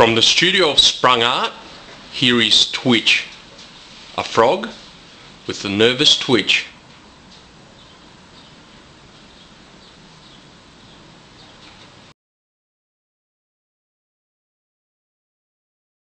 From the studio of Sprung Art, here is Twitch, a frog with a nervous twitch.